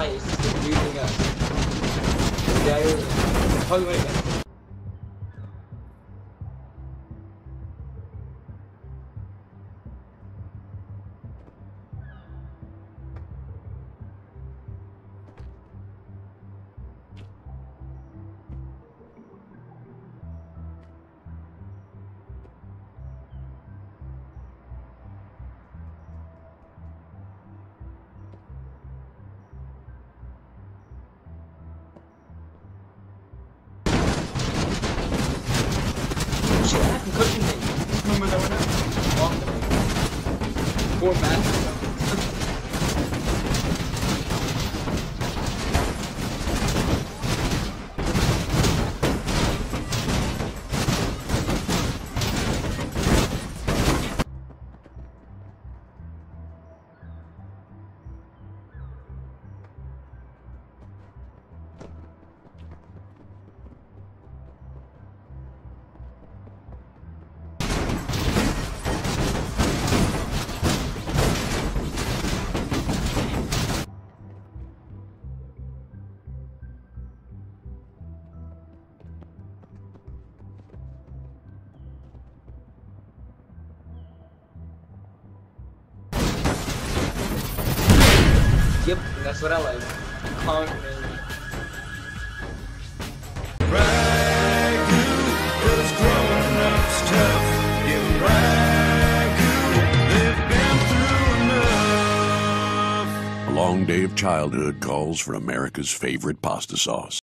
guy is just using us. The guy how do I can cook me. Remember that one? Four matches. Yep, that's what I like. A long day of childhood calls for America's favorite pasta sauce.